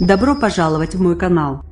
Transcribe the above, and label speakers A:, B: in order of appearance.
A: Добро пожаловать в мой канал!